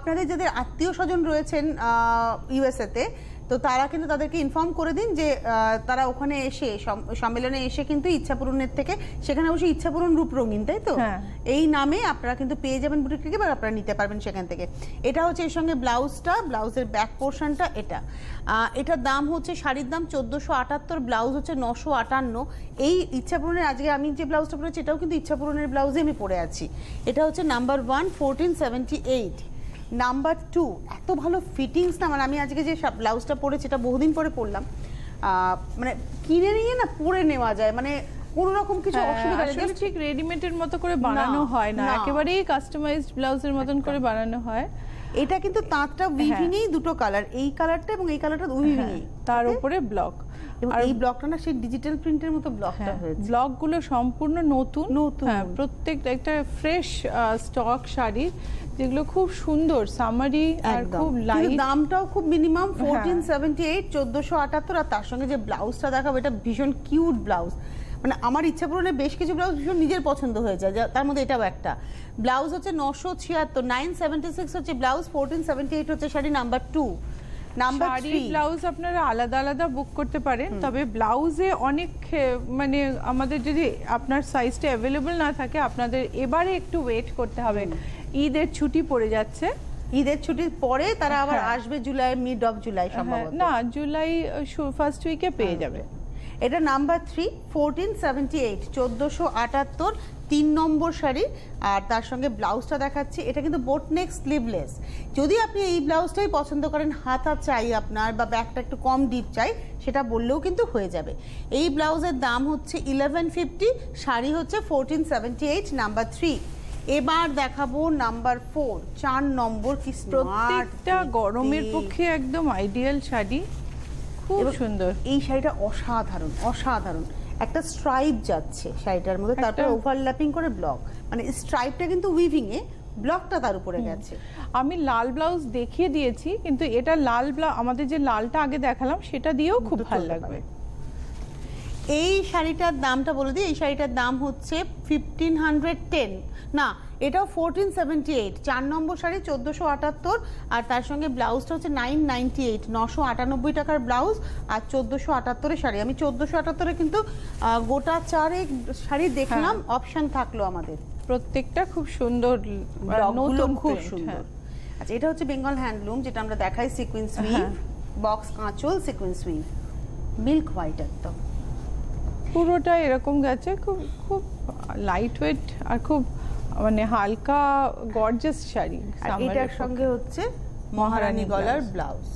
আপনাদের যাদের আত্মীয় স্বজন রয়েছেন ইউএসএতে তো তারা কিন্তু তাদেরকে ইনফর্ম করে দিন যে তারা ওখানে এসে সম- সম্মেলনে এসে কিন্তু ইচ্ছাপূরণের থেকে সেখানে অবশ্যই ইচ্ছাপূরণ রূপ রঙিন তাই তো? হ্যাঁ। এই নামে আপনারা কিন্তু পেয়ে যাবেন বুটিক থেকে বা আপনারা নিতে পারবেন সেখান থেকে। এটা হচ্ছে এর সঙ্গে ব্লাউজটা ব্লাউজের ব্যাক পোর্শনটা এটা। এটার দাম হচ্ছে শাড়ির দাম চোদ্দোশো আটাত্তর ব্লাউজ হচ্ছে নশো আটান্ন। এই ইচ্ছাপূরণের আজকে আমি যে ব্লাউজটা পরেছি এটাও কিন্তু ইচ্ছাপূরণের ব্লাউজে আমি পরে আছি। এটা হচ্ছে number one fourteen seventy eight number two এত ভালো ফিটিংস না মানে আমি আজকে যে ব্লাউজটা পরেছি এটা বহুদিন পরে পরলাম। মানে কিনে নিয়ে না পরে নেওয়া যায় মানে কোনো রকম কিছু হ্যাঁ, অসুবিধা নেই। ঠিক রেডিমেডের মতো করে বানানো হয় না। একেবারেই কাস্টমাইজড ব্লাউজের মতন করে বানানো হয়। এটা কিন্তু তাঁতটা উইভিং এই দুটো কালার এই কালারটা এবং এই কালারটা উইভিং হ্যাঁ, তার উপরে ব্লক এবং এই ব্লকটা না সেই ডিজিটাল প্রিন্টের মতো ব্লকটা হ্যাঁ, হয়েছে। ব্লকগুলো সম্পূর্ণ নতুন। নতুন। হ্যাঁ প্রত্যেকটা একটা ফ্রেশ স্টক শাড়ি যেগুলো খুব সুন্দর সামারি আর খুব লাইট দামটাও খুব মিনিমাম হ্যাঁ। ফোরটিন সেভেন্টি এইট চোদ্দোশো আটাত্তর আর তার সঙ্গে যে ব্লাউজটা দেখাবো এটা ভীষণ কিউট ব্লাউজ মানে আমার ইচ্ছা পূরণে বেশ কিছু ব্লাউজ ভীষণ নিজের পছন্দ হয়ে যায় যা- তার মধ্যে এটাও একটা। ব্লাউজ হচ্ছে নশো ছিয়াত্তর নাইন সেভেন্টি সিক্স হচ্ছে ব্লাউজ ফোরটিন সেভেন্টি এইট হচ্ছে sari number two number sari blouse আপনারা আলাদা আলাদা বুক করতে পারেন তবে ব্লাউজে অনেক মানে আমাদের যদি আপনার সাইজটা অ্যাভেলেবল না থাকে আপনাদের এবারে একটু ওয়েট করতে হবে। ঈদের ছুটি পড়ে যাচ্ছে। ঈদের ছুটির পরে তারা আবার হ্যাঁ। আসবে জুলাই মিড অফ জুলাই হ্যাঁ, সম্ভবত। না জুলাই ফার্স্ট উইকে পেয়ে যাবে। এটা number three fourteen seventy eight চোদ্দোশো আটাত্তর তিন নম্বর শাড়ি আর তার সঙ্গে ব্লাউজটা দেখাচ্ছি। এটা কিন্তু বোট নেক স্লিভলেস যদি আপনি এই ব্লাউজটাই পছন্দ করেন হাতা চাই আপনার বা ব্যাগটা একটু কম ডিপ চাই সেটা বললেও কিন্তু হয়ে যাবে। এই ব্লাউজের দাম হচ্ছে ইলেভেন ফিফটি শাড়ি হচ্ছে fourteen seventy eight number three এবার দেখাবো নাম্বার ফোর চার নম্বর কি প্রত্যেকটা গরমের পক্ষে একদম আইডিয়াল শাড়ি। খুব সুন্দর। এই শাড়িটা অসাধারণ অসাধারণ। একটা স্ট্রাইপ যাচ্ছে শাড়িটার মধ্যে তারপর ওভারল্যাপিং করে ব্লক মানে স্ট্রাইপটা কিন্তু উইভিং এ ব্লকটা তার উপরে গেছে। আমি লাল ব্লাউজ দেখিয়ে দিয়েছি কিন্তু এটা লাল ব্লাউজ আমাদের যে লালটা আগে দেখালাম সেটা দিয়েও খুব ভালো লাগবে। এই শাড়িটার দামটা বলে দিই এই শাড়িটার দাম হচ্ছে ফিফটিন হান্ড্রেড টেন না এটাও ফোরটিন সেভেন্টি এইট চার নম্বর শাড়ি চোদ্দোশো আটাত্তর আর তার সঙ্গে ব্লাউজটা হচ্ছে নাইন নাইনটি এইট নশো আটানব্বই টাকার ব্লাউজ আর চোদ্দোশো আটাত্তরের শাড়ি আমি চোদ্দোশো আটাত্তরে কিন্তু গোটা চারেক শাড়ি দেখলাম হ্যাঁ। অপশন থাকল আমাদের প্রত্যেকটা খুব সুন্দর নতুন খুব সুন্দর হ্যাঁ। আচ্ছা এটা হচ্ছে বেঙ্গল হ্যান্ডলুম যেটা আমরা দেখাই সিকুয়েন্স উইভ। বক্স কাঁচল সিকুয়েন্স উইভ মিল্ক হোয়াইট একদম পুরোটা এরকম গেছে খুব খুব লাইট ওয়েট আর খুব মানে হালকা গর্জাস শাড়ি আর এটার সঙ্গে হচ্ছে মহারানী গলার। ব্লাউজ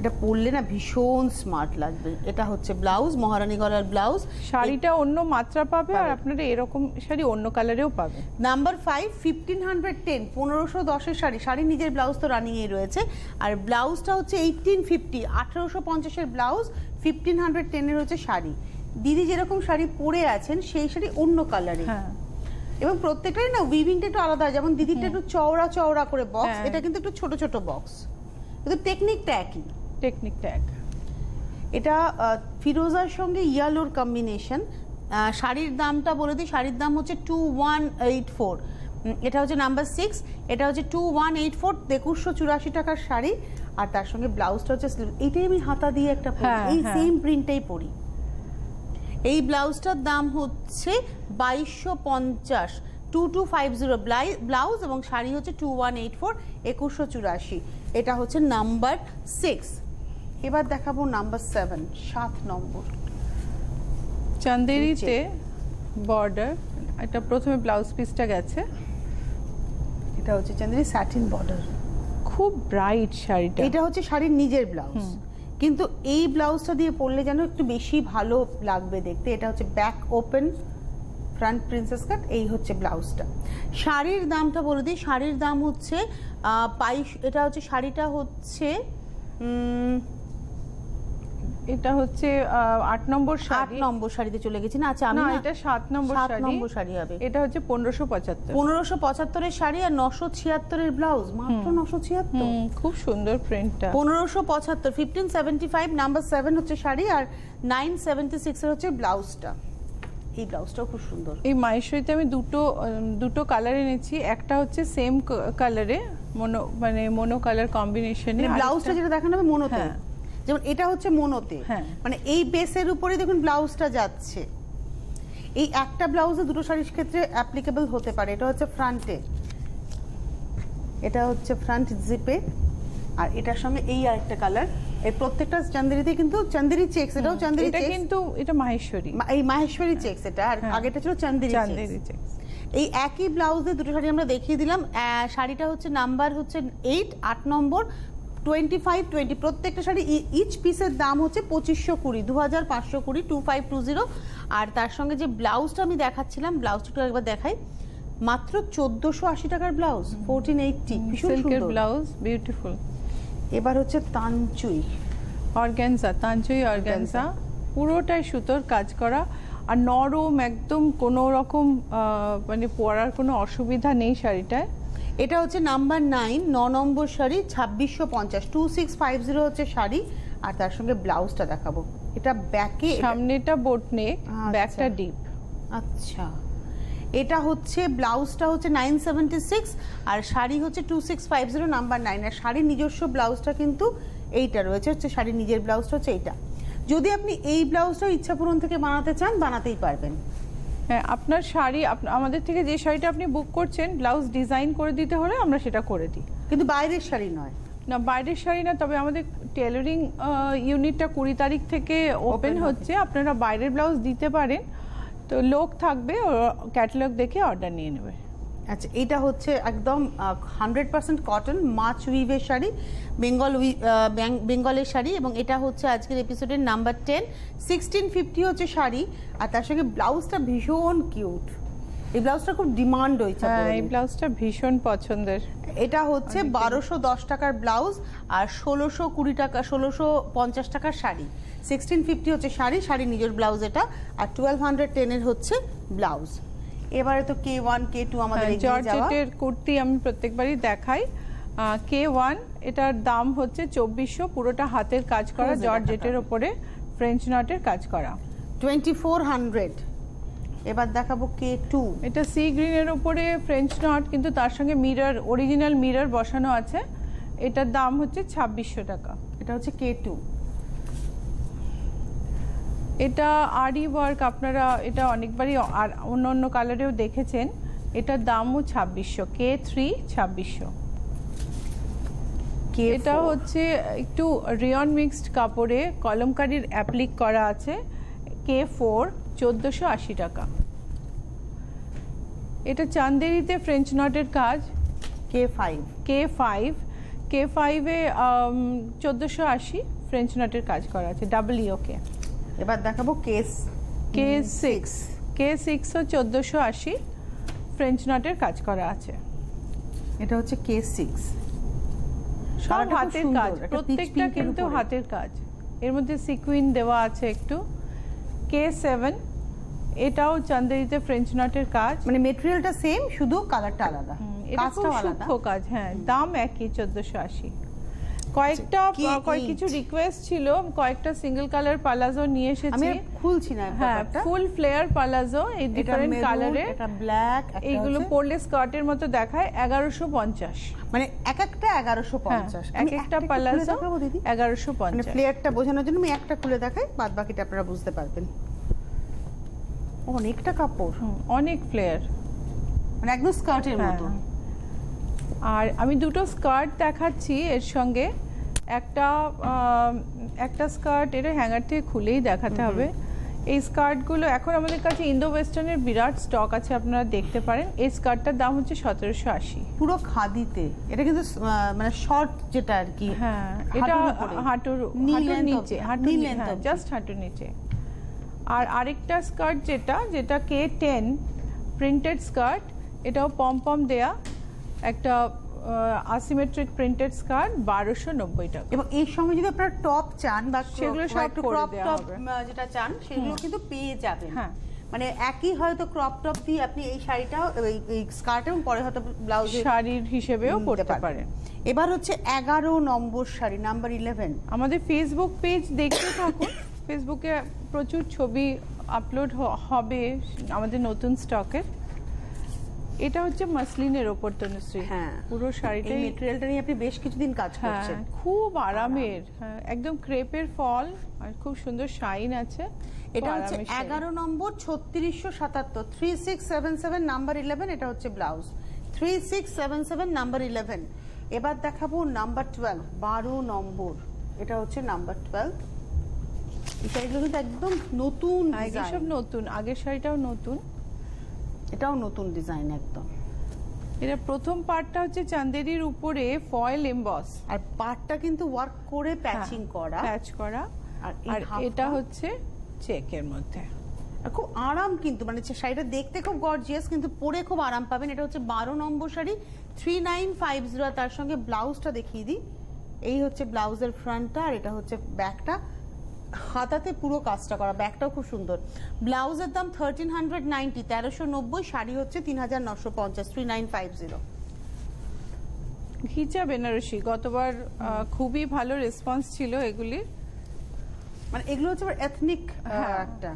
এটা পরলে না ভীষণ স্মার্ট লাগবে। এটা হচ্ছে ব্লাউজ মহারানী গলার ব্লাউজ শাড়িটা অন্য মাত্রা পাবে আর। আপনারা এরকম শাড়ি অন্য কালারেও পাবে। Number five fifteen hundred ten পনেরোশো দশের শাড়ি। শাড়ি নিজের ব্লাউজ তো রানিংয়েই রয়েছে। আর ব্লাউজটা হচ্ছে এইটিন ফিফটি আঠেরোশো পঞ্চাশের ব্লাউজ ফিফটিন হান্ড্রেড টেনের হচ্ছে শাড়ি। দিদি যেরকম শাড়ি পরে আছেন সেই শাড়ি অন্য কালারে হ্যাঁ। এবং প্রত্যেকটাই না উইভিংটা একটু আলাদা যেমন দিদিরটা একটু চওড়া চওড়া করে বক্স হ্যাঁ। এটা কিন্তু একটু ছোট ছোট বক্স কিন্তু টেকনিকটা একই। টেকনিক ট্যাগ এটা ফিরোজার সঙ্গে ইয়ালোর কম্বিনেশন শাড়ির দামটা বলে দিই। শাড়ির দাম হচ্ছে টু ওয়ান এইট ফোর এটা হচ্ছে নাম্বার সিক্স এটা হচ্ছে টু ওয়ান এইট ফোর একুশশো চুরাশি টাকার শাড়ি। আর তার সঙ্গে ব্লাউজটা হচ্ছে। এটাই আমি হাতা দিয়ে একটা হ্যাঁ, এই হ্যাঁ। সেম প্রিন্টটাই পরি। এই ব্লাউজটার দাম হচ্ছে বাইশশো পঞ্চাশ two two five zero blouse এবং শাড়ি হচ্ছে টু ওয়ান এইট ফোর একুশশো চুরাশি। এটা হচ্ছে নাম্বার সিক্স এবার দেখাবো নাম্বার সেভেন সাত নম্বর। চান্দেরিতে বর্ডার এটা প্রথমে ব্লাউজ পিসটা গেছে। এটা হচ্ছে চান্দিনী স্যাটিন বর্ডার খুব ব্রাইট শাড়িটা। এটা হচ্ছে শাড়ির নিজের ব্লাউজ। কিন্তু এই ব্লাউজটা দিয়ে পরলে যেন একটু বেশি ভালো লাগবে দেখতে। এটা হচ্ছে back open front princess cut এই হচ্ছে ব্লাউজটা। শাড়ির দামটা বলে দিই। শাড়ির দাম হচ্ছে পাই এটা হচ্ছে শাড়িটা হচ্ছে এটা হচ্ছে আট নম্বর আট শাড়ি। নম্বর শাড়িতে চলে গেছি। না আচ্ছা আমি না এটা সাত নম্বর সাত নম্বর শাড়ি হবে। এটা হচ্ছে পনেরোশো পঁচাত্তর। পনেরোশো পঁচাত্তরের শাড়ি আর নশো ছিয়াত্তরের ব্লাউজ। মাত্র নশো ছিয়াত্তর। খুব সুন্দর প্রিন্টটা পনেরোশো পঁচাত্তর fifteen seventy five number seven হচ্ছে শাড়ি আর নাইন সেভেন্টি সিক্সের হচ্ছে ব্লাউজটা। এই ব্লাউজটাও খুব সুন্দর। এই মাহেশ্বরীতে আমি দুটো দুটো কালার এনেছি। একটা হচ্ছে সেম কালারে মনো মানে মনো কালার কম্বিনেশনে ব্লাউজটা যেটা দেখানো হবে মনোতে। যেমন এটা হচ্ছে মনোতে। হ্যাঁ। মানে এই বেসের উপরে দেখুন ব্লাউজটা যাচ্ছে। এই একটা ব্লাউজে দুটো শাড়ির ক্ষেত্রে অ্যাপ্লিকেবল হতে পারে। এটা হচ্ছে ফ্রন্টে এটা হচ্ছে ফ্রন্ট জিপে আর এটার সঙ্গে এই আরেকটা কালার এই প্রত্যেকটা চান্দেরিতে কিন্তু চান্দেরি চেক্স এটাও চান্দেরি এটা কিন্তু এটা মাহেশ্বরী। এই মাহেশ্বরী চেক্স এটা। আর হ্যাঁ। আগেটা ছিল চান্দেরি চান্দেরি চেক্স এই একই ব্লাউজে দুটো শাড়ি আমরা দেখিয়ে দিলাম। আহ, শাড়িটা হচ্ছে নাম্বার হচ্ছে এইট আট নম্বর। টোয়েন্টি ফাইভ টোয়েন্টি প্রত্যেকটা শাড়ি ইচ পিসের দাম হচ্ছে পঁচিশশো কুড়ি দু হাজার পাঁচশো কুড়ি টু ফাইভ টু জিরো আর তার সঙ্গে যে ব্লাউজটা আমি দেখাচ্ছিলাম ব্লাউজটা একটু একবার দেখাই। মাত্র চোদ্দোশো আশি টাকার ব্লাউজ ফোরটিন এইটটি সিল্কের ব্লাউজ বিউটিফুল এবার হচ্ছে তানচুই। অর্গ্যানজা তাঞ্চই অর্গ্যানজা পুরোটাই সুতোর কাজ করা। আর নরম একদম কোনো রকম মানে পরার কোনো অসুবিধা নেই শাড়িটায়। এটা হচ্ছে নাম্বার নাইন ন নম্বর শাড়ি ছাব্বিশশো পঞ্চাশ। টু সিক্স ফাইভ জিরো হচ্ছে শাড়ি আর তার সঙ্গে ব্লাউজটা দেখাবো। এটা ব্যাকে সামনেটা বোট নেক আচ্ছা। ব্যাকটা ডিপ আচ্ছা। এটা হচ্ছে ব্লাউজটা হচ্ছে নাইন সেভেন্টি সিক্স আর শাড়ি হচ্ছে two six five zero number nine. আর শাড়ির নিজস্ব ব্লাউজটা কিন্তু এইটা রয়েছে হচ্ছে শাড়ির নিজের ব্লাউজটা হচ্ছে এইটা। যদি আপনি এই ব্লাউজটা ইচ্ছাপূরণ থেকে বানাতে চান বানাতেই পারবেন। আপনার শাড়ি আপ- আমাদের থেকে যে শাড়িটা আপনি বুক করছেন ব্লাউজ ডিজাইন করে দিতে হলে আমরা সেটা করে দিই। কিন্তু বাইরের শাড়ি নয়। না বাইরের শাড়ি না তবে আমাদের টেলারিং ইউনিটটা কুড়ি তারিখ থেকে ওপেন হচ্ছে। আপনারা বাইরের ব্লাউজ দিতে পারেন। তো লোক থাকবে ক্যাটালগ দেখে অর্ডার নিয়ে নেবে। আচ্ছা এটা হচ্ছে একদম হান্ড্রেড পার্সেন্ট কটন মাছ উইভের শাড়ি বেঙ্গল উই বেঙ্গলের শাড়ি এবং এটা হচ্ছে আজকের এপিসোডের নাম্বার টেন সিক্সটিন ফিফটি হচ্ছে শাড়ি আর তার সঙ্গে ব্লাউজটা ভীষণ কিউট এই ব্লাউজটা খুব ডিমান্ড হয়েছে হ্যাঁ এই ব্লাউজটা ভীষণ পছন্দের। এটা হচ্ছে বারোশো দশ টাকার ব্লাউজ আর ষোলোশো কুড়ি টাকা ষোলোশো পঞ্চাশ টাকার শাড়ি। সিক্সটিন ফিফটি হচ্ছে শাড়ি শাড়ি নিজের ব্লাউজ এটা আর টুয়েলভ হান্ড্রেড টেনের হচ্ছে ব্লাউজ এবারে তো কে ওয়ান কে টু আমাদের জর্জেটের কুর্তি আমি প্রত্যেকবারই দেখাই। কে ওয়ান এটার দাম হচ্ছে চব্বিশশো পুরোটা হাতের কাজ করা জর্জেটের ওপরে ফ্রেঞ্চ নটের কাজ করা। টোয়েন্টি ফোর হান্ড্রেড এবার দেখাবো কে টু এটা সি গ্রিনের ওপরে ফ্রেঞ্চ নট কিন্তু তার সঙ্গে মিরর অরিজিনাল মিরর বসানো আছে। এটার দাম হচ্ছে ছাব্বিশশো টাকা। এটা হচ্ছে কে টু এটা আরি ওয়ার্ক আপনারা এটা অনেকবারই আর অন্য অন্য কালারেও দেখেছেন। এটার দামও ছাব্বিশশো কে থ্রি ছাব্বিশশো। কে এটা হচ্ছে একটু রিয়ন মিক্সড কাপড়ে কলমকারির অ্যাপ্লিক করা আছে কে ফোর চোদ্দোশো আশি টাকা। এটা চান্দেরিতে ফ্রেঞ্চ নটের কাজ। কে ফাইভ কে ফাইভ কে ফাইভে চোদ্দোশো আশি ফ্রেঞ্চ নটের কাজ করা আছে ডাবল ইওকে এবার দেখাবো কেস কে সিক্স কে সিক্সও চোদ্দোশো আশি ফ্রেঞ্চ নটের কাজ করা আছে। এটা হচ্ছে কে সিক্স সব হাতের কাজ প্রত্যেকটা কিন্তু হাতের কাজ। এর মধ্যে সিকুইন দেওয়া আছে একটু। কে সেভেন এটাও চান্দেরিতে ফ্রেঞ্চ নটের কাজ। মানে মেটেরিয়ালটা সেম শুধু কালারটা আলাদা। খুব আলাদা। সূক্ষ্ম কাজ হ্যাঁ দাম একই চোদ্দোশো আশি। কয়েকটা কয়েক কিছু রিকোয়েস্ট ছিল কয়েকটা সিঙ্গেল কালার পালাজো নিয়ে আমি এসেছি। আর খুলছি না হ্যাঁ ফুল ফ্লেয়ার পালাজো এই ডিফারেন্ট কালারে এটা ব্ল্যাক এইগুলো পরলে স্কার্টের মতো দেখায় এগারোশো পঞ্চাশ। মানে এক একটা এগারোশো হ্যাঁ পঞ্চাশ। এক একটা পালাজো এগারোশো মানে পঞ্চাশ। ফ্লেয়ারটা বোঝানোর জন্য আমি একটা খুলে দেখাই বাদ বাকিটা আপনারা বুঝতে পারবেন। অনেকটা কাপড়। অনেক ফ্লেয়ার মানে একদম স্কার্টের হ্যাঁ। মতো। আর আমি দুটো স্কার্ট দেখাচ্ছি এর সঙ্গে। একটা একটা স্কার্ট এটা হ্যাঙ্গার থেকে খুলেই দেখাতে হবে। এই স্কার্টগুলো এখন আমাদের কাছে ইন্দো ওয়েস্টার্নের বিরাট স্টক আছে আপনারা দেখতে পারেন। এই স্কার্টটার দাম হচ্ছে সতেরোশো আশি। পুরো খাদিতে। এটা কিন্তু মানে শর্ট যেটা আর কি হ্যাঁ এটা হাঁটুর হাঁটুর নিচে অবধি, হাঁটুর জাস্ট হাঁটুর নিচে। আর আরেকটা স্কার্ট যেটা যেটা কে টেন প্রিন্টেড স্কার্ট এটাও পম পম দেয়া। একটা আসিমেট্রিক প্রিন্টেড স্কার্ট বারোশো নব্বই টাকা। এবং এর সঙ্গে যদি আপনারা টপ চান বা সেগুলো সব ক্রপ টপ যেটা চান সেগুলো কিন্তু পেয়ে যাবেন। হ্যাঁ। মানে একই হয়তো ক্রপ টপ দিয়ে আপনি এই শাড়িটা এই স্কার্ট এবং পরে হয়তো ব্লাউজ শাড়ির হিসেবেও পড়তে পারেন। এবার হচ্ছে এগারো নম্বর শাড়ি নাম্বার ইলেভেন আমাদের ফেসবুক পেজ দেখতে থাকুন। ফেসবুকে প্রচুর ছবি আপলোড হবে আমাদের নতুন স্টকের এটা হচ্ছে মাসলিনের ওপর তনুশ্রী। হ্যাঁ। পুরো শাড়িটা এই শাড়িটাই মেটেরিয়ালটা নিয়ে আপনি বেশ কিছুদিন কাজ হ্যাঁ করছেন। খুব আরামের হ্যাঁ একদম ক্রেপের ফল আর খুব সুন্দর শাইন আছে। এটা হচ্ছে। এগারো নম্বর ছত্রিশশো সাতাত্তর three six seven seven number eleven এটা হচ্ছে blouse three six seven seven number eleven এবার দেখাবো নাম্বার টুয়েলভ বারো নম্বর। এটা হচ্ছে নাম্বার টুয়েলভ এই শাড়িগুলো কিন্তু একদম নতুন সব নতুন আগের শাড়িটাও নতুন। এটাও নতুন ডিজাইন একদম। এটা প্রথম পার্টটা হচ্ছে চান্দেরির উপরে ফয়েল এমবস আর পাটটা কিন্তু ওয়ার্ক করে প্যাচিং করা। প্যাচ করা। আর এটা হচ্ছে চেকের মধ্যে। খুব আরাম কিন্তু মানে শাড়িটা দেখতে খুব গর্জিয়াস কিন্তু পরে খুব আরাম পাবেন। এটা হচ্ছে বারো নম্বর sari three nine five zero তার সঙ্গে ব্লাউজটা দেখিয়ে দিই। এই হচ্ছে ব্লাউজের ফ্রন্টটা আর এটা হচ্ছে ব্যাকটা হাতাতে পুরো কাজটা করা ব্যাগটাও খুব সুন্দর। ব্লাউজের দাম থার্টিন হান্ড্রেড নাইনটি তেরোশো নব্বই শাড়ি হচ্ছে তিন হাজার নশো পঞ্চাশ three nine five zero Ghicha Banarasi গতবার খুবই ভালো রেসপন্স ছিল এগুলির মানে এগুলো হচ্ছে এথনিক হ্যাঁ। একটা।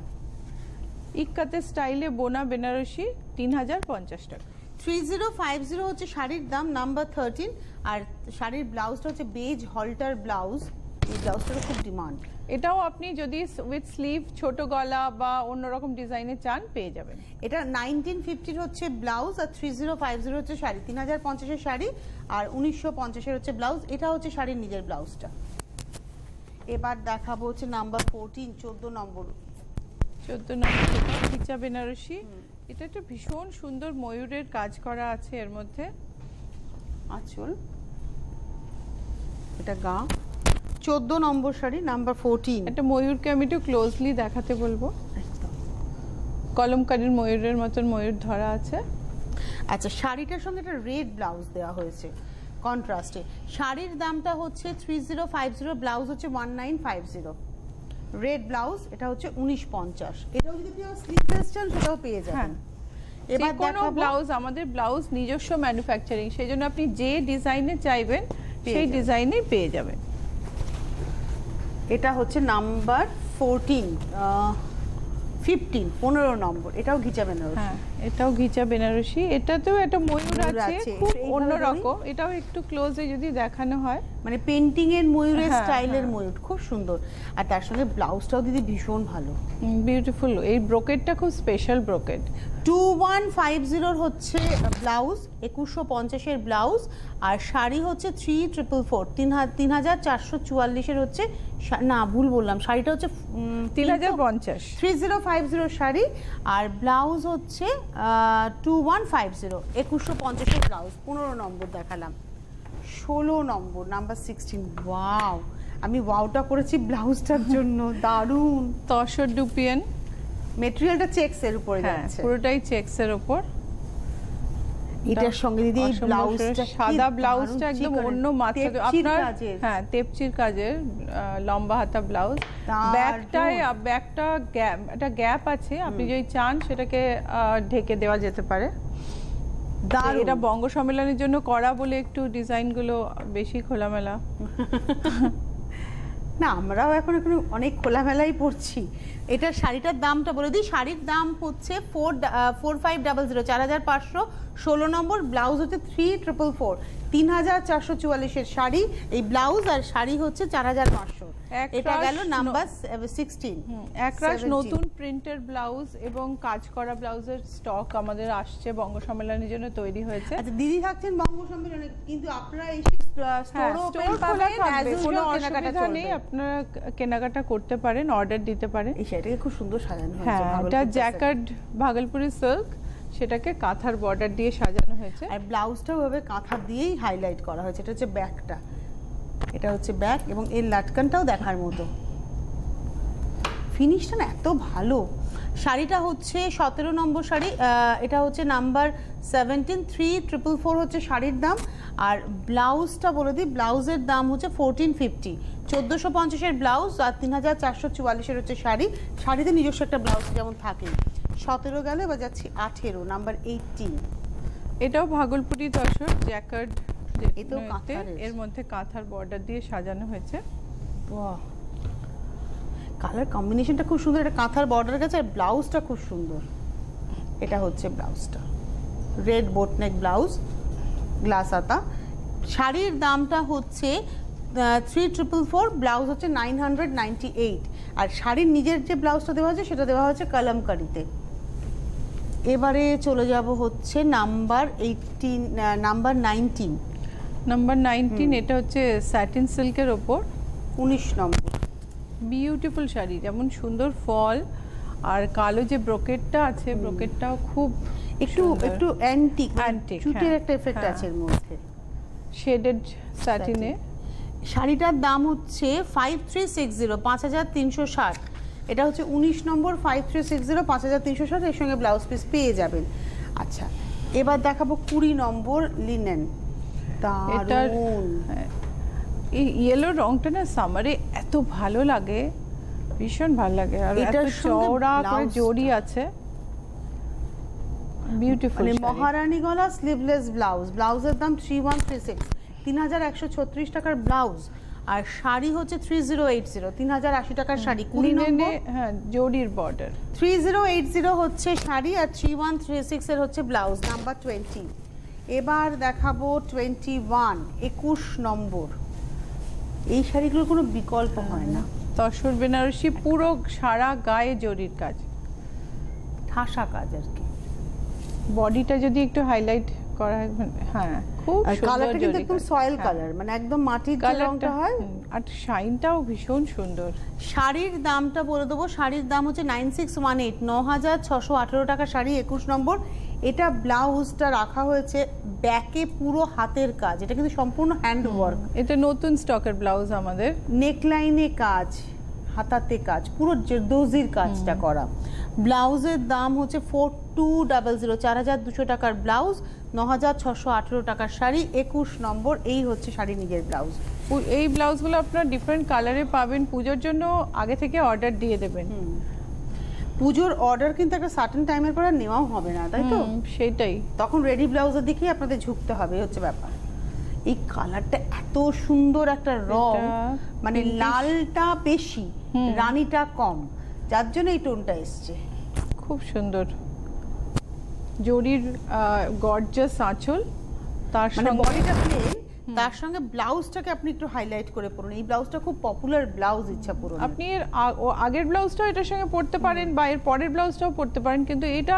ইক্কাতে স্টাইলে বোনা বেনারসি তিন হাজার পঞ্চাশ টাকা। থ্রি জিরো ফাইভ জিরো হচ্ছে শাড়ির দাম নাম্বার থার্টিন আর শাড়ির ব্লাউজটা হচ্ছে বেজ হল্টার ব্লাউজ এই ব্লাউজটার খুব ডিমান্ড এটাও আপনি যদি উইথ স্লিভ ছোট গলা বা অন্যরকম ডিজাইনে চান পেয়ে যাবেন। এটা নাইনটিন ফিফটির হচ্ছে ব্লাউজ আর থ্রি জিরো ফাইভ জিরো হচ্ছে শাড়ি। তিন হাজার পঞ্চাশের শাড়ি আর উনিশশো পঞ্চাশের হচ্ছে ব্লাউজ এটা হচ্ছে শাড়ির নিজের ব্লাউজটা এবার দেখাবো হচ্ছে নাম্বার ফোরটিন চোদ্দ নম্বর। চোদ্দ নম্বর ঘিচা বেনারসি। এটা একটা ভীষণ সুন্দর ময়ূরের কাজ করা আছে এর মধ্যে। আঁচল। এটা গা। চোদ্দ নম্বর শাড়ি নাম্বার ফোরটিন একটা ময়ূরকে আমি একটু ক্লোজলি দেখাতে বলব। কলমকারীর ময়ূরের মতন ময়ূর ধরা আছে। আচ্ছা শাড়িটার সঙ্গে একটা রেড ব্লাউজ দেওয়া হয়েছে। কন্ট্রাস্টে শাড়ির দামটা হচ্ছে three zero five zero blouse হচ্ছে one nine five zero red blouse এটা হচ্ছে উনিশ পঞ্চাশ। এটাও যদি কেউ স্লিভলেস চান সেটাও পেয়ে যাবেন। হ্যাঁ। এবার কোনো ব্লাউজ আমাদের ব্লাউজ নিজস্ব ম্যানুফ্যাকচারিং সেই জন্য আপনি যে ডিজাইনে চাইবেন সেই যাবেন। ডিজাইনে পেয়ে যাবেন। এটা হচ্ছে নাম্বার ফোরটিন ফিফটিন পনেরো নম্বর। এটাও ঘিচাবেন হ্যাঁ এটাও ঘিচা বেনারসি। এটাতেও একটা ময়ূর আছে। খুব অন্যরকম। এটাও একটু ক্লোজে যদি দেখানো হয়। মানে পেন্টিং এর ময়ূরের হ্যাঁ, স্টাইলের হ্যাঁ। ময়ূর খুব সুন্দর। আর তার সঙ্গে ব্লাউজটাও দিদি ভীষণ ভালো। বিউটিফুল এই ব্রোকেটটা খুব special brocade two one five জিরোর হচ্ছে ব্লাউজ একুশশো পঞ্চাশের ব্লাউজ আর শাড়ি হচ্ছে থ্রি ট্রিপল ফোর তিন তিন হাজার চারশো চুয়াল্লিশের হচ্ছে না ভুল বললাম শাড়িটা হচ্ছে তিন হাজার পঞ্চাশ। Three zero five zero sari আর ব্লাউজ হচ্ছে টু ওয়ান ফাইভ জিরো একুশশো পঞ্চাশের ব্লাউজ পনেরো নম্বর দেখালাম ষোলো নম্বর নাম্বার সিক্সটিন ওয়াও আমি ওয়াওটা করেছি ব্লাউজটার জন্য দারুণ। তসর ডুপিয়ান। মেটেরিয়ালটা চেক্স এর উপরে হ্যাঁ যাচ্ছে। পুরোটাই চেক্সের ওপর এটার সঙ্গে দিদি এই ব্লাউজটা সাদা ব্লাউজটা একদম অন্য মাত্রা আপনার হ্যাঁ তেপচির কাজের লম্বা হাতা ব্লাউজ। ব্যাকটায় ব্যাকটা গ্যাপ একটা গ্যাপ আছে। আপনি যদি চান সেটাকে ঢেকে দেওয়া যেতে পারে। এটা বঙ্গ সম্মেলনের জন্য করা বলে একটু ডিজাইনগুলো বেশি খোলামেলা। না আমরাও এখন এখন অনেক খোলামেলাই পড়ছি। এটার শাড়িটার দামটা বলে দিই। শাড়ির দাম হচ্ছে four four five double zero চার হাজার পাঁচশো ষোলো নম্বর ব্লাউজ হচ্ছে থ্রি ট্রিপল ফোর তিন হাজার চারশো চুয়াল্লিশের শাড়ি। এই ব্লাউজ আর শাড়ি হচ্ছে চার হাজার পাঁচশো। এক এটা গেল নাম্বার সিক্সটিন একরাশ 17 নতুন প্রিন্টের ব্লাউজ এবং কাজ করা ব্লাউজের স্টক আমাদের আসছে বঙ্গ সম্মেলনের জন্য তৈরি হয়েছে। আচ্ছা দিদি থাকছেন বঙ্গ সম্মেলনে কিন্তু আপনারা এসে হ্যাঁ, স্টোর ওপেন খোলা থাকবে, কোনো অসুবিধা নেই আপনারা কেনাকাটা করতে পারেন অর্ডার দিতে পারেন। এই শাড়িটাকে খুব সুন্দর সাজানো হয়েছে হ্যাঁ এটা প্যাসেজ। জ্যাকার্ড ভাগলপুরি সিল্ক সেটাকে কাঁথার বর্ডার দিয়ে সাজানো হয়েছে। আর ব্লাউজটাও কাঁথা দিয়েই হাইলাইট করা হয়েছে এটা হচ্ছে ব্যাকটা এটা হচ্ছে ব্যাক এবং এর লাটকানটাও দেখার মতো। ফিনিশটা না এত ভালো। শাড়িটা হচ্ছে সতেরো নম্বর শাড়ি এটা হচ্ছে number seventeen three triple four হচ্ছে শাড়ির দাম। আর ব্লাউজটা বলে দিই ব্লাউজের দাম হচ্ছে ফোরটিন ফিফটি চোদ্দোশো পঞ্চাশের ব্লাউজ আর তিন হাজার চারশো চুয়াল্লিশের হচ্ছে শাড়ি। শাড়িতে নিজস্ব একটা ব্লাউজ যেমন থাকে। সতেরো গেলে এবার যাচ্ছি আঠেরো নাম্বার এইটিন এটাও ভাগলপুরি দশর জ্যাকার্ড। এর মধ্যে কাঁথার বর্ডার দিয়ে সাজানো হয়েছে। বাহ! কালার কম্বিনেশনটা খুব সুন্দর। এটা কাঁথার বর্ডার গেছে আর ব্লাউজটা খুব সুন্দর। এটা হচ্ছে ব্লাউজটা। রেড বোটনেক ব্লাউজ গ্লাস আতা। শাড়ির দামটা হচ্ছে থ্রি ট্রিপল ফোর ব্লাউজ হচ্ছে নাইন হান্ড্রেড নাইনটি এইট আর শাড়ির নিজের যে ব্লাউজটা দেওয়া হচ্ছে সেটা দেওয়া হচ্ছে কলমকারিতে। এবারে চলে যাব হচ্ছে number eighteen number nineteen number nineteen এটা হচ্ছে স্যাটিন সিল্কের ওপর। উনিশ নম্বর। বিউটিফুল শাড়ি যেমন সুন্দর ফল। আর কালো যে ব্রোকেটটা আছে ব্রোকেটটাও খুব একটু একটু অ্যান্টিক Antique, চুটের হ্যাঁ, একটা এফেক্ট হ্যাঁ। আছে এর মধ্যে। শেডেড স্যাটিনে শাড়িটার দাম হচ্ছে ফাইভ থ্রি সিক্স জিরো পাঁচ হাজার তিনশো ষাট। এটা হচ্ছে উনিশ number five three six zero পাঁচ হাজার তিনশো ষাট এর সঙ্গে ব্লাউজ পিস পেয়ে যাবেন। আচ্ছা এবার দেখাবো কুড়ি নম্বর লিনেন দারুণ। হ্যাঁ, এই ইয়েলো রংটা না সামারে এত ভালো লাগে ভীষণ ভালো লাগে। আর এটা চওড়া করে জড়ি আছে। বিউটিফুল মানে মহারানী গলা স্লিভলেস ব্লাউজ ব্লাউজের দাম থ্রি ওয়ান থ্রি সিক্স তিন হাজার একশো ছত্রিশ টাকার ব্লাউজ আর শাড়ি হচ্ছে থ্রি জিরো এইট জিরো তিন হাজার আশি টাকার শাড়ি কুড়ি নম্বর? হ্যাঁ জড়ির border three zero eight zero হচ্ছে শাড়ি আর থ্রি ওয়ান থ্রি সিক্সের হচ্ছে ব্লাউজ নাম্বার টোয়েন্টি এবার দেখাবো টোয়েন্টি ওয়ান একুশ নম্বর। এই শাড়িগুলোর কোনো বিকল্প হয় না। তসর বেনারসি পুরো সারা গায়ে জড়ির কাজ। ঠাসা কাজ আর কি। বডিটা যদি একটু হাইলাইট করা হ্যাঁ। খুব কালারটা কিন্তু একদম সয়েল হ্যাঁ। কালার মানে একদম মাটির যে রংটা হয়। আর শাইনটাও ভীষণ সুন্দর। শাড়ির দামটা বলে দেবো। শাড়ির দাম হচ্ছে নাইন সিক্স ওয়ান এইট ন হাজার ছশো আঠেরো টাকা শাড়ি একুশ নম্বর। এটা ব্লাউজটা রাখা হয়েছে ব্যাকে পুরো হাতের কাজ। এটা কিন্তু সম্পূর্ণ হ্যান্ড ওয়ার্ক এটা নতুন স্টকের ব্লাউজ আমাদের। নেকলাইনে কাজ। হাতাতে কাজ পুরো জেরদোজির কাজটা করা। ব্লাউজের দাম হচ্ছে ফোর টু ডাবল জিরো চার হাজার দুশো টাকার ব্লাউজ ন হাজার ছশো আঠেরো টাকার শাড়ি একুশ নম্বর এই হচ্ছে শাড়ি নিজের ব্লাউজ। এই ব্লাউজগুলো আপনারা ডিফারেন্ট কালারে পাবেন পুজোর জন্য আগে থেকে অর্ডার দিয়ে দেবেন। পুজোর অর্ডার কিন্তু একটা সার্টেন টাইমের পর নেওয়াও হবে না তাই তো? সেটাই। তখন রেডি ব্লাউজের দিকেই আপনাদের ঝুঁকতে হবে হচ্ছে ব্যাপার। এই কালারটা এত সুন্দর একটা রং মানে লালটা বেশি। রানীটা কম যার জন্য এই টোনটা এসছে। খুব সুন্দর। জরির গর্জাস আঁচল তার মানে সঙ্গে বডিটা প্লেন তার সঙ্গে ব্লাউজটাকে আপনি একটু হাইলাইট করে পরুন। এই ব্লাউজটা খুব পপুলার ব্লাউজ ইচ্ছা পূরণ আপনি এর আগের ব্লাউজটাও এটার সঙ্গে পরতে পারেন বা এর পরের ব্লাউজটাও পরতে পারেন কিন্তু এটা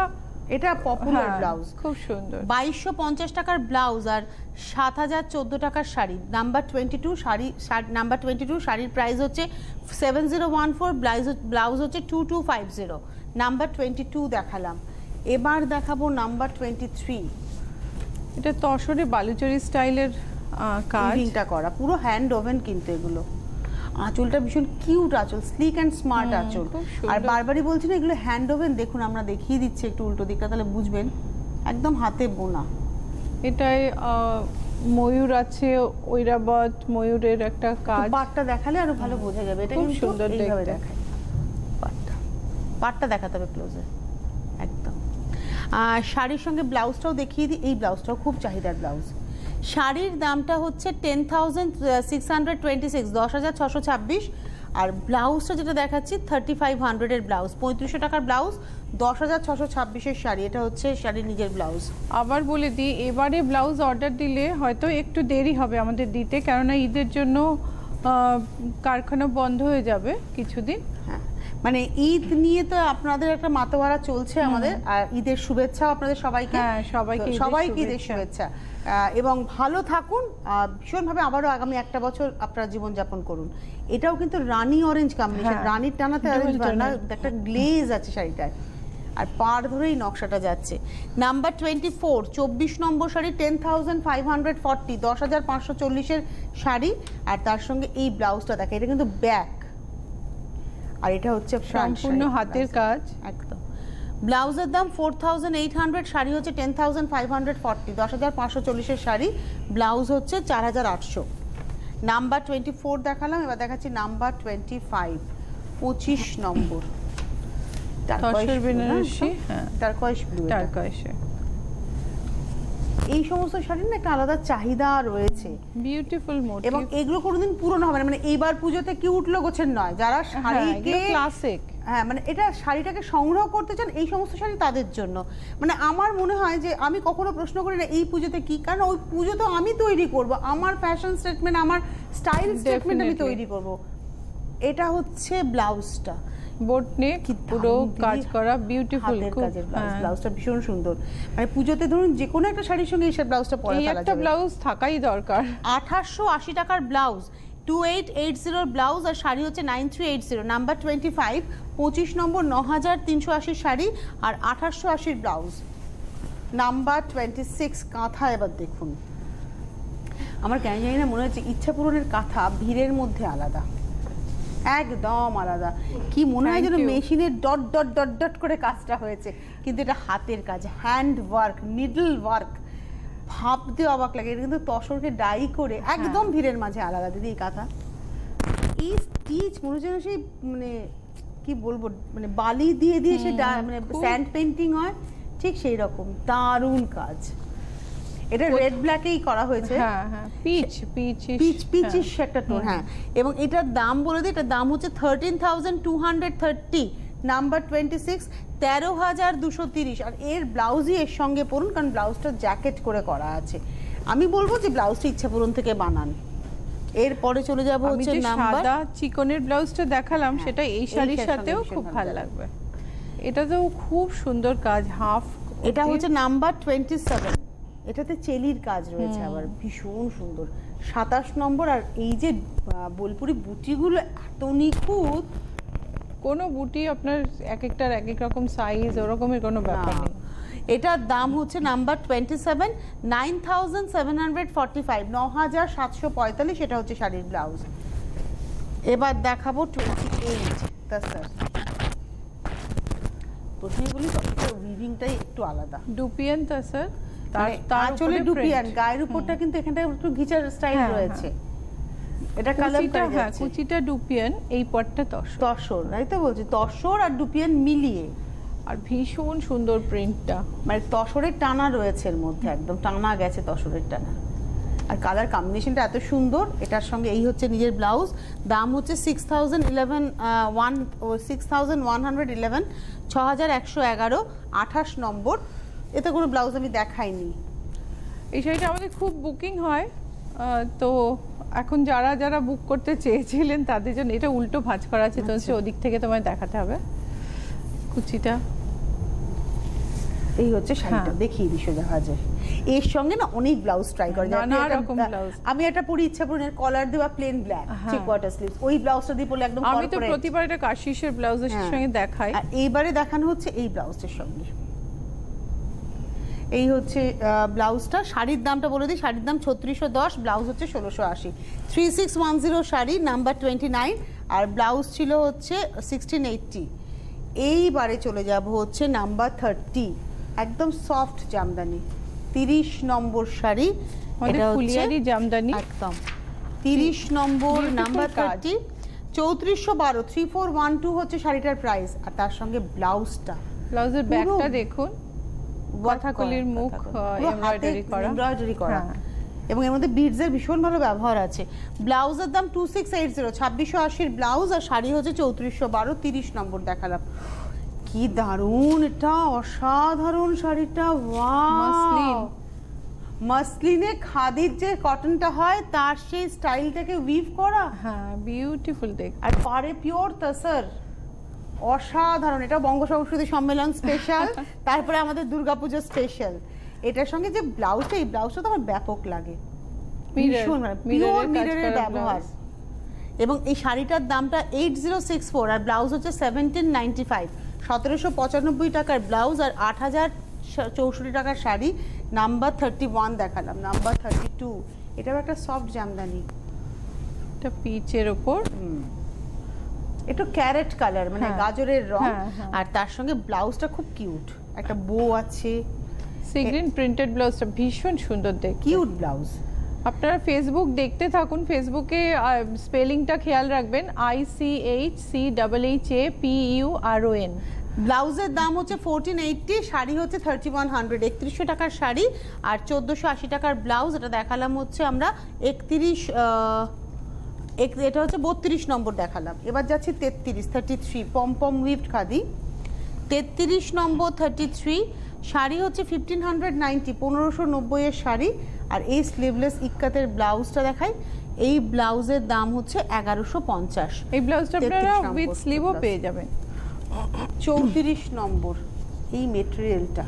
এটা পপুলার হ্যাঁ, ব্লাউজ খুব সুন্দর। বাইশশো পঞ্চাশ টাকার ব্লাউজ আর সাত হাজার চোদ্দ টাকার sari. Number twenty two sari number twenty two শাড়ির প্রাইস হচ্ছে seven zero one four blouse blouse হচ্ছে two two five zero number twenty two দেখালাম। এবার দেখাবো নাম্বার টোয়েন্টি থ্রি এটা তসরে বালুচরি স্টাইলের কাজ। করা পুরো হ্যান্ড ওভেন কিন্তু এগুলো। আঁচলটা ভীষণ কিউট আঁচল স্লিক অ্যান্ড স্মার্ট আঁচল। আর বারবারই বলছি না এগুলো হ্যান্ড ওভেন দেখুন আমরা দেখিয়ে দিচ্ছি একটু উল্টো দিকটা তাহলে বুঝবেন। একদম হাতে বোনা। এটাই ময়ূর আছে ঐরাবত ময়ূরের একটা কাজ। পাটটা দেখালে আরও ভালো বোঝা যাবে। এটা খুব সুন্দর দেখতে। দেখায়। পাটটা। পাটটা দেখাতে হবে ক্লোজে একদম। আর শাড়ির সঙ্গে ব্লাউজটাও দেখিয়ে দিই এই ব্লাউজটাও খুব চাহিদার ব্লাউজ শাড়ির দামটা হচ্ছে ten thousand six hundred twenty six দশ হাজার ছশো ছাব্বিশ। আর ব্লাউজটা যেটা দেখাচ্ছি থার্টি ফাইভ হান্ড্রেডের ব্লাউজ পঁয়ত্রিশশো টাকার ব্লাউজ দশ হাজার ছশো ছাব্বিশের শাড়ি। এটা হচ্ছে শাড়ির নিজের ব্লাউজ। আবার বলে দিই এবারে ব্লাউজ অর্ডার দিলে হয়তো একটু দেরি হবে আমাদের দিতে কেননা ঈদের জন্য কারখানা বন্ধ হয়ে যাবে কিছুদিন। হ্যাঁ। মানে ঈদ নিয়ে তো আপনাদের একটা মাতোয়ারা চলছে আমাদের আর ঈদের শুভেচ্ছাও আপনাদের সবাইকে। হ্যাঁ, সবাইকে সবাইকে ঈদের শুভেচ্ছা। শুভেচ্ছা। এবং ভালো থাকুন ভীষণভাবে আবারও আগামী একটা বছর আপনারা জীবনযাপন করুন। এটাও কিন্তু রানী অরেঞ্জ কম্বিনেশন রানীর টানাতে অরেঞ্জ না একটা গ্লেজ আছে শাড়িটায়। আর পার ধরেই নকশাটা যাচ্ছে। নাম্বার টোয়েন্টি ফোর চব্বিশ number sari ten thousand five hundred forty দশ হাজার পাঁচশো চল্লিশের শাড়ি। আর তার সঙ্গে এই ব্লাউজটা দেখে এটা কিন্তু ব্যাক। আর এটা হচ্ছে সম্পূর্ণ হাতের কাজ। একদম। ব্লাউজের দাম four thousand eight hundred sari হচ্ছে ten thousand five hundred forty দশ হাজার পাঁচশো চল্লিশের শাড়ি ব্লাউজ হচ্ছে চার হাজার আটশো। নাম্বার টোয়েন্টি ফোর দেখালাম এবার দেখাচ্ছি নাম্বার টোয়েন্টি ফাইভ পঁচিশ নম্বর। টার্কয়েশ ব্লু এই সমস্ত শাড়ির না একটা আলাদা চাহিদা রয়েছে। বিউটিফুল মোটিভ এবং এগুলো কোনোদিন পুরনো হবে না। মানে এইবার পুজোতে কি উঠল গোছের নয়। যারা শাড়িকে ক্লাসিক হ্যাঁ মানে এটা শাড়িটাকে সংগ্রহ করতে চান এই সমস্ত শাড়ি তাদের জন্য। মানে আমার মনে হয় যে আমি কখনো প্রশ্ন করি না এই পুজোতে কি? কারণ ওই পুজো তো আমি তৈরি করব। আমার ফ্যাশন স্টেটমেন্ট আমার স্টাইল স্টেটমেন্ট আমি তৈরি করব। এটা হচ্ছে ব্লাউজটা। বোট নেক পুরো কাজ করা বিউটিফুল খুব কাজের ব্লাউজ হ্যাঁ। ব্লাউজটা ভীষণ সুন্দর। মানে পুজোতে ধরুন যে কোনো একটা শাড়ির সঙ্গে এই ব্লাউজটা পরা একটা ব্লাউজ থাকাই দরকার। আঠাশশো আশি টাকার ব্লাউজ টু এইট এইট জিরোর ব্লাউজ আর শাড়ি হচ্ছে nine three eight zero number twenty five পঁচিশ নম্বর ন হাজার তিনশো আশির শাড়ি আর আঠাশশো আশির ব্লাউজ নাম্বার টোয়েন্টি সিক্স কাঁথা এবার দেখুন। আমার কেন জানি না মনে হচ্ছে ইচ্ছা পূরণের কাঁথা ভিড়ের মধ্যে আলাদা। একদম আলাদা। কি মনে হয় যেন. মেশিনের ডট ডট ডট ডট করে কাজটা হয়েছে। কিন্তু এটা হাতের কাজ হ্যান্ড ওয়ার্ক নিডল ওয়ার্ক ভাবতে অবাক লাগে এটা কিন্তু তসরকে ডাই করে হ্যাঁ। একদম ভিড়ের মাঝে আলাদা। দিদি এই কাঁথা। এই স্টিচ মনে হচ্ছে যেন সেই মানে কি বলব মানে বালি দিয়ে দিয়ে সে মানে স্যান্ড পেন্টিং হয়। ঠিক সেই রকম। দারুণ কাজ। এটা রেড ব্ল্যাকেই করা হয়েছে। হ্যাঁ হ্যাঁ পিচ পিচ পিচ পিচিস একটা টোন হ্যাঁ এবং এটার দাম বলে দিই এটার দাম হচ্ছে thirteen thousand two hundred thirty number twenty six তেরো হাজার দুশো তিরিশ। আর এর ব্লাউজই এর সঙ্গে পরুন কারণ ব্লাউজটা জ্যাকেট করে করা আছে। আমি বলব যে ব্লাউজটা ইচ্ছা পূরণ থেকে বানান। এরপরে চলে যাব হচ্ছে নাম্বার সাদা চিকনের ব্লাউজটা দেখালাম হ্যাঁ, সেটা এই শাড়ির সাথেও খুব ভালো ভালো লাগবে। এটা তো খুব সুন্দর কাজ হাফ এটা হচ্ছে নাম্বার টোয়েন্টি সেভেন এটাতে চেলির কাজ রয়েছে আবার ভীষণ সুন্দর। সাতাশ নম্বর আর এই যে বোলপুরি বুটিগুলো এত নিখুঁত। কোনো বুটি আপনার এক একটার এক এক রকম সাইজ ওরকমের কোনো ব্যাপার নেই। এটার দাম হচ্ছে number twenty seven nine thousand seven hundred forty five ন হাজার সাতশো পঁয়তাল্লিশ এটা হচ্ছে শাড়ির ব্লাউজ এবার দেখাবো টোয়েন্টি এইট তা স্যার প্রথমে বলি উইভিংটাই একটু আলাদা। ডুপিয়ান তা স্যার মানে আঁচলে ডুপিয়ান গায়ের উপরটা কিন্তু এখানটা একটু ঘিচার স্টাইল হ্যাঁ, রয়েছে। এটা হ্যাঁ যাচ্ছে কুচিটা ডুপিয়ান এই পটটা তস তসর তাই তো বলছি তসর আর ডুপিয়ান মিলিয়ে। আর ভীষণ সুন্দর প্রিন্টটা মানে তসরের টানা রয়েছে এর মধ্যে একদম টানা গেছে তসরের টানা। আর কালার কম্বিনেশনটা এত সুন্দর এটার সঙ্গে এই হচ্ছে নিজের ব্লাউজ দাম হচ্ছে six thousand eleven one six thousand one hundred eleven ছ হাজার একশো এগারো আঠাশ নম্বর। এতে কোনো ব্লাউজ আমি দেখাইনি। এই শাড়িটা আমাদের খুব বুকিং হয় তো এখন যারা যারা বুক করতে চেয়েছিলেন তাদের জন্য এটা উল্টো ভাঁজ করা আছে তো সে ওদিক থেকে তোমায় দেখাতে হবে। কুচিটা। এই হচ্ছে শাড়িটা হ্যাঁ। দেখিয়ে দিই সোজা এর সঙ্গে না অনেক ব্লাউজ ট্রাই করে নানা রকম blouse। আমি একটা পরি ইচ্ছা পূরণের কলার দেওয়া plain black. Three quarter sleeves ওই ব্লাউজটা দিয়ে পরলে একদম আমি তো প্রতিবার এটা কাশিসের ব্লাউজের হ্যাঁ। সঙ্গে দেখাই। আর এইবারে দেখানো হচ্ছে এই ব্লাউজের সঙ্গে। এই হচ্ছে ব্লাউজটা। শাড়ির দামটা বলে দিই শাড়ির দাম ছত্রিশশো দশ ব্লাউজ হচ্ছে ষোলোশো আশি। Three six one zero sari number twenty nine আর ব্লাউজ ছিল হচ্ছে সিক্সটিন এইটটি এইবারে চলে যাব হচ্ছে নাম্বার থার্টি একদম সফট জামদানি। তিরিশ নম্বর শাড়ি। এটা হচ্ছে ফুলিয়ারি জামদানি। একদম। তিরিশ নম্বর নাম্বার থার্টি চৌত্রিশশো বারো থ্রি ফোর ওয়ান টু হচ্ছে শাড়িটার প্রাইস আর তার সঙ্গে ব্লাউজটা। ব্লাউজের ব্যাগটা দেখুন। কথাকলির মুখ, embroidery করা। এমব্রয়ডারি করা। হ্যাঁ। এবং এর মধ্যে বিডসের ভীষণ ভালো ব্যবহার আছে। ব্লাউজের দাম টু সিক্স এইট জিরো ছাব্বিশশো আশির ব্লাউজ আর শাড়ি হচ্ছে চৌত্রিশশো বারো তিরিশ নম্বর দেখালাম। কি দারুণ এটা অসাধারণ শাড়িটা মাসলিনে। খাদির যে কটনটা হয় তার সেই স্টাইলটাকে উইভ করা। হ্যাঁ বিউটিফুল দেখ আর পারে পিওর তাসার অসাধারণ। এটা বঙ্গ সংস্কৃতি সম্মেলন স্পেশাল তারপরে আমাদের দুর্গাপুজো স্পেশাল এটার সঙ্গে যে ব্লাউজটা এই ব্লাউজটা তো আমার ব্যাপক লাগে। ভীষণ মানে পিওর মিররের ব্যবহার। এবং এই শাড়িটার দামটা এইট জিরো সিক্স ফোর আর ব্লাউজ হচ্ছে সেভেন্টিন নাইনটি ফাইভ সতেরোশো পঁচানব্বই টাকার ব্লাউজ আর আট হাজার চৌষট্টি টাকার শাড়ি নাম্বার থার্টি ওয়ান দেখালাম নাম্বার থার্টি টু এটাও একটা সফট জামদানি। এটা পিচের ওপর। একটু ক্যারেট কালার মানে হ্যাঁ। গাজরের রং। হ্যাঁ, হ্যাঁ। আর তার সঙ্গে ব্লাউজটা খুব কিউট। একটা বো আছে। সিগ্রিন প্রিন্টেড ব্লাউজটা ভীষণ সুন্দর দেখ কিউট ব্লাউজ। আপনারা ফেসবুক দেখতে থাকুন। ফেসবুকে স্পেলিংটা খেয়াল রাখবেন। I C H C double H A P U R O N ব্লাউজের দাম হচ্ছে ফোরটিন এইটটি শাড়ি হচ্ছে থার্টি ওয়ান হান্ড্রেড একত্রিশশো টাকার শাড়ি আর চোদ্দোশো আশি টাকার ব্লাউজ। এটা দেখালাম হচ্ছে আমরা একত্রিশ এটা হচ্ছে বত্রিশ নম্বর দেখালাম। এবার যাচ্ছি তেত্রিশ থার্টি থ্রি পম্পম উইফট খাদি। তেত্রিশ নম্বর থার্টি থ্রি শাড়ি হচ্ছে ফিফটিন হান্ড্রেড নাইনটি পনেরোশো নব্বইয়ের শাড়ি। আর এই স্লিভলেস ইক্কাতের ব্লাউজটা দেখাই। এই ব্লাউজের দাম হচ্ছে এগারোশো পঞ্চাশ। এই ব্লাউজটা আপনারা উইথ স্লিভও পেয়ে যাবেন। চৌত্রিশ নম্বর এই মেটেরিয়ালটা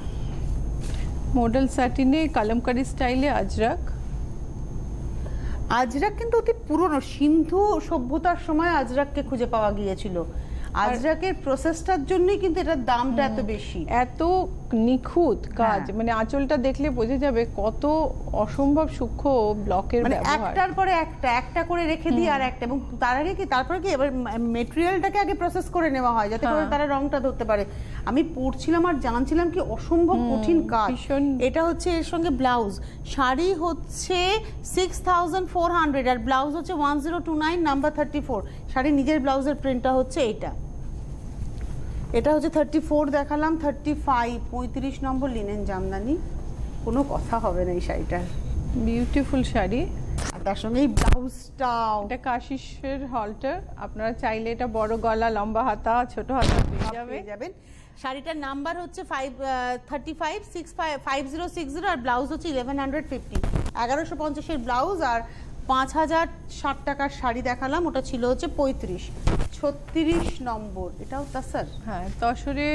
মডেল স্যাটিনে কালামকারি স্টাইলে আজরাক। আজরাক কিন্তু অতি পুরনো সিন্ধু সভ্যতার সময় আজরাককে খুঁজে পাওয়া গিয়েছিল। আজরাকের প্রসেসটার জন্যই কিন্তু এটার দামটা এত বেশি। এত নিখুঁত কাজ হ্যাঁ। মানে আঁচলটা দেখলে বোঝা যাবে কত অসম্ভব সূক্ষ্ম ব্লকের মানে একটার পরে একটা একটা করে রেখে দিই আর একটা এবং তার আগে কি তারপরে কি এবার মেটেরিয়ালটাকে আগে প্রসেস করে নেওয়া হয় যাতে করে হ্যাঁ। তারা রংটা ধরতে পারে। আমি পড়ছিলাম আর জানছিলাম কি অসম্ভব কঠিন কাজ। এটা হচ্ছে এর সঙ্গে ব্লাউজ শাড়ি হচ্ছে সিক্স থাউজেন্ড ফোর হান্ড্রেড আর ব্লাউজ হচ্ছে one zero two nine number thirty four sari নিজের ব্লাউজের প্রিন্টটা হচ্ছে এইটা। এটা হচ্ছে থার্টি ফোর দেখালাম থার্টি ফাইভ পঁয়ত্রিশ নম্বর লিনেন জামদানি। কোনো কথা হবে না এই শাড়িটার। বিউটিফুল শাড়ি। আর তার সঙ্গে এই ব্লাউজটাও। এটা কাশিসের হলটার আপনারা চাইলে এটা বড় গলা লম্বা হাতা ছোট হাতা পেয়ে যাবেন। শাড়িটার নাম্বার হচ্ছে five thirty five six five five zero six zero আর ব্লাউজ হচ্ছে ইলেভেন হান্ড্রেড ফিফটি এগারোশো পঞ্চাশের ব্লাউজ আর পাঁচ হাজার ষাট টাকার শাড়ি দেখালাম ওটা ছিল হচ্ছে পঁয়ত্রিশ। ছত্রিশ নম্বর এটাও তা স্যার? হ্যাঁ তসরে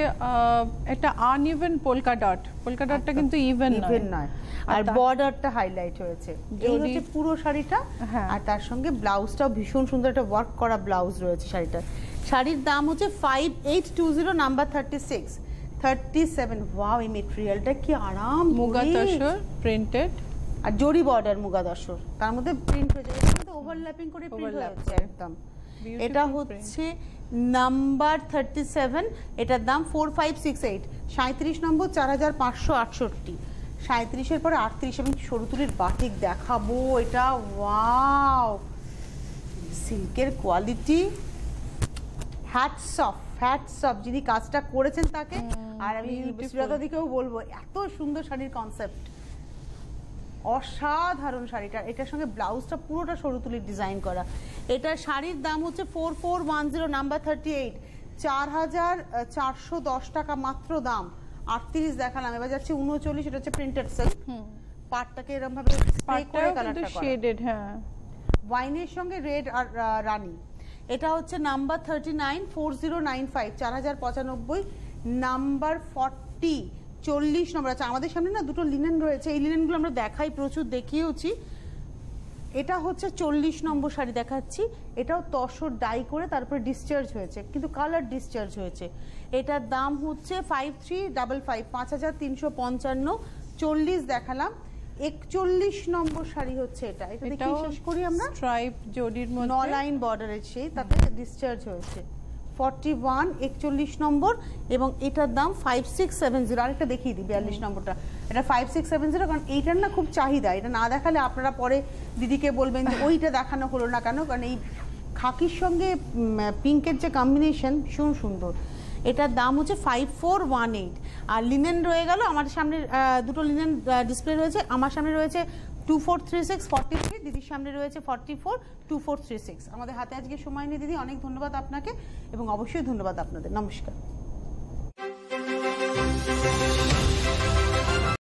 একটা আনইভেন পোলকা ডট পোলকা ডটটা কিন্তু ইভেন ইভেন নয়। আর বর্ডারটা হাইলাইট হয়েছে। এই হচ্ছে পুরো শাড়িটা হ্যাঁ। আর তার সঙ্গে ব্লাউজটাও ভীষণ সুন্দর একটা ওয়ার্ক করা ব্লাউজ রয়েছে শাড়িটার। শাড়ির দাম হচ্ছে five eight two zero number thirty six thirty seven wow এই মেটেরিয়ালটা কি আরাম মুগা। তসর প্রিন্টেড আর জরি বর্ডার মুগা দশর তার মধ্যে প্রিন্ট হয়ে যাবে। কিন্তু ওভারল্যাপিং করে প্রিন্ট হচ্ছে করে। একদম। এটা হচ্ছে নাম্বার থার্টি সেভেন এটার দাম ফোর ফাইভ সিক্স এইট সাঁত্রিশ নম্বর চার হাজার পাঁচশো আটষট্টি। সাঁত্রিশের পরে আটত্রিশ আমি সরুতুলির বাটিক দেখাবো এটা। ওয়াও! সিল্কের quality hats off hats off যিনি কাজটা করেছেন তাকে। আর আমি. দিকেও বলব এত সুন্দর শাড়ির কনসেপ্ট অসাধারণ শাড়িটা এটার সঙ্গে ব্লাউজটা পুরোটা সরু তুলির ডিজাইন করা। এটার শাড়ির দাম হচ্ছে four four one zero number thirty eight চার হাজার চারশো দশ টাকা মাত্র দাম। আটত্রিশ দেখালাম এবার যাচ্ছে উনচল্লিশ এটা হচ্ছে প্রিন্টেড সেল পাটটাকে এরকম ভাবে spray করে কালারটা শেডেড হ্যাঁ। ওয়াইনের সঙ্গে রেড আর রানী। এটা হচ্ছে number thirty nine four zero nine five চার হাজার পঁচানব্বই নাম্বার ফর্টি চল্লিশ নম্বর আছে। আমাদের সামনে না দুটো লিনেন রয়েছে। এই লিনেনগুলো আমরা দেখাই প্রচুর দেখিয়েওছি। এটা হচ্ছে চল্লিশ নম্বর শাড়ি দেখাচ্ছি। এটাও তসর ডাই করে তারপরে ডিসচার্জ হয়েছে। কিন্তু কালার ডিসচার্জ হয়েছে। এটার দাম হচ্ছে ফাইভ থ্রি ডাবল ফাইভ পাঁচ হাজার তিনশো পঞ্চান্ন। চল্লিশ দেখালাম। একচল্লিশ নম্বর শাড়ি হচ্ছে এটা। এটা দেখে শেষ করি আমরা। স্ট্রাইপ জরির ন লাইন বর্ডারের সেই তাতে ডিসচার্জ হয়েছে। ফর্টি ওয়ান একচল্লিশ নম্বর এবং এটার দাম ফাইভ সিক্স সেভেন জিরো আরেকটা দেখিয়ে দিই বিয়াল্লিশ নম্বরটা। এটা ফাইভ সিক্স সেভেন জিরো কারণ এইটার না খুব চাহিদা। এটা না দেখালে আপনারা পরে দিদিকে বলবেন যে ওইটা দেখানো হলো না কেন? কারণ এই খাকির সঙ্গে পিঙ্কের যে কম্বিনেশন ভীষণ সুন্দর। এটার দাম হচ্ছে ফাইভ ফোর ওয়ান এইট আর লিনেন রয়ে গেল আমার সামনে দুটো লিনেন ডিসপ্লে রয়েছে। আমার সামনে রয়েছে two four three six forty three দিদির সামনে রয়েছে forty four two four three six আমাদের হাতে আজকে সময় নেই দিদি, অনেক ধন্যবাদ আপনাকে এবং অবশ্যই ধন্যবাদ আপনাদের। নমস্কার।